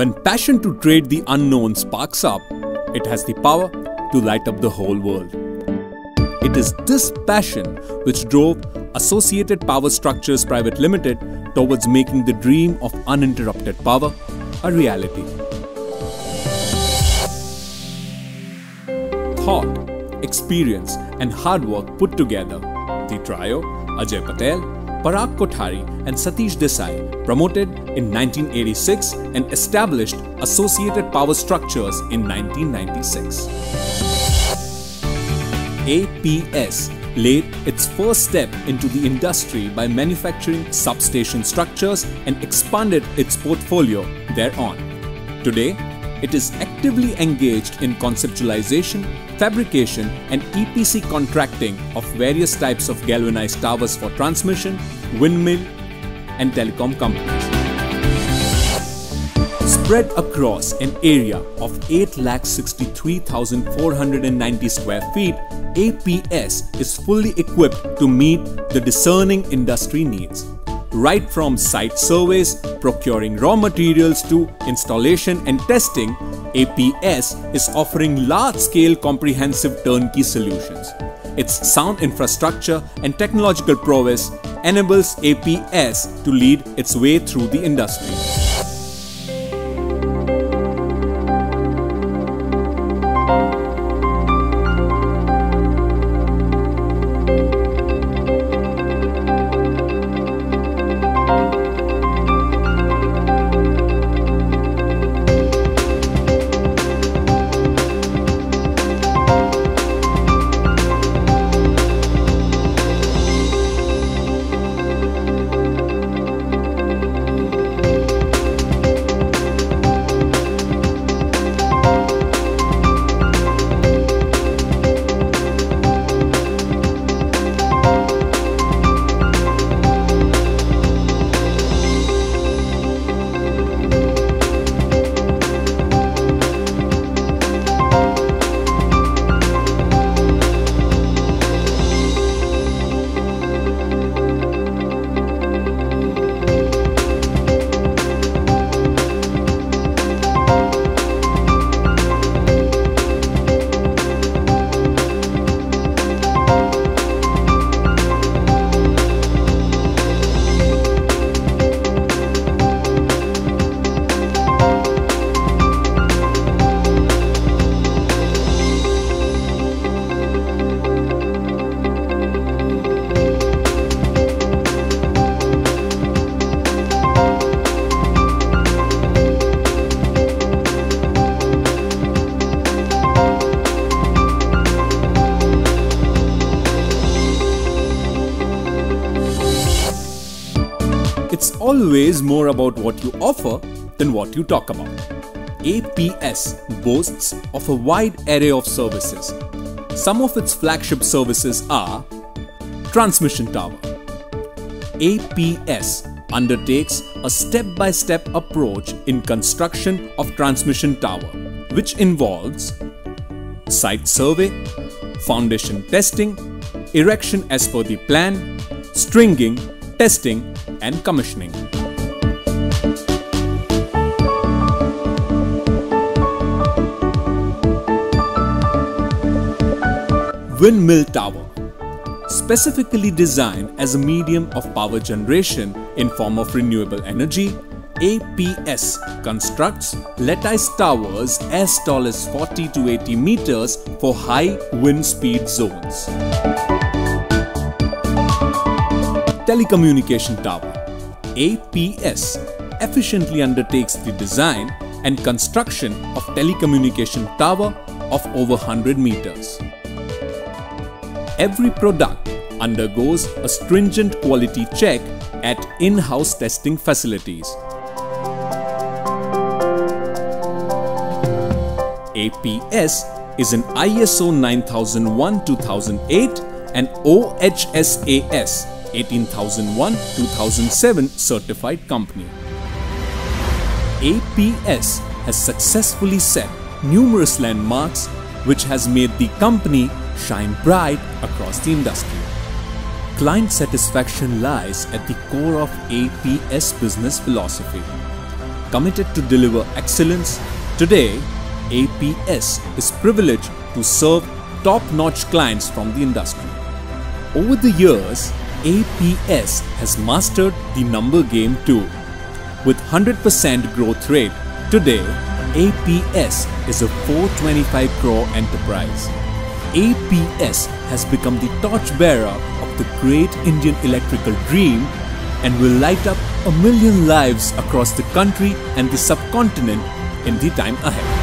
When passion to trade the unknown sparks up, it has the power to light up the whole world. It is this passion which drove Associated Power Structures Private Limited towards making the dream of uninterrupted power a reality. Thought, experience, and hard work put together, the trio Ajay Patel, Parag Kothari, and Satish Desai promoted in 1986 and established Associated Power Structures in 1996. APS laid its first step into the industry by manufacturing substation structures and expanded its portfolio thereon. Today, it is actively engaged in conceptualization, fabrication, and EPC contracting of various types of galvanized towers for transmission, windmill, and telecom companies. Spread across an area of 8,63,490 square feet, APS is fully equipped to meet the discerning industry needs. Right from site surveys, procuring raw materials to installation and testing, APS is offering large-scale comprehensive turnkey solutions. Its sound infrastructure and technological prowess enables APS to lead its way through the industry. It's always more about what you offer than what you talk about. APS boasts of a wide array of services. Some of its flagship services are Transmission Tower. APS undertakes a step-by-step approach in construction of transmission tower, which involves site survey, foundation testing, erection as per the plan, stringing, testing and commissioning. Windmill Tower Specifically designed as a medium of power generation in form of renewable energy, APS constructs lattice towers as tall as 40 to 80 meters for high wind speed zones. Telecommunication Tower APS efficiently undertakes the design and construction of telecommunication tower of over 100 meters. Every product undergoes a stringent quality check at in-house testing facilities. APS is an ISO 9001-2008 and OHSAS 18001-2007 certified company. APS has successfully set numerous landmarks which has made the company shine bright across the industry. Client satisfaction lies at the core of APS business philosophy. committed to deliver excellence, today APS is privileged to serve top-notch clients from the industry. Over the years, APS has mastered the number game too. With 100% growth rate, today APS is a 425 crore enterprise. APS has become the torchbearer of the great Indian electrical dream and will light up a million lives across the country and the subcontinent in the time ahead.